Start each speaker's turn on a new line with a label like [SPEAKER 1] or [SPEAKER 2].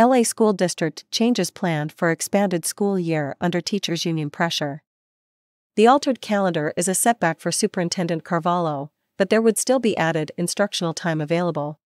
[SPEAKER 1] LA School District changes plan for expanded school year under teachers' union pressure. The altered calendar is a setback for Superintendent Carvalho, but there would still be added instructional time available.